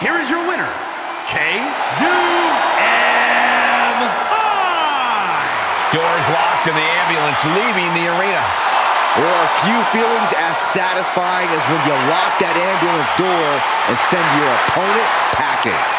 here is your winner, K-U-M-I. Doors locked and the ambulance leaving the arena. There are few feelings as satisfying as when you lock that ambulance door and send your opponent packing.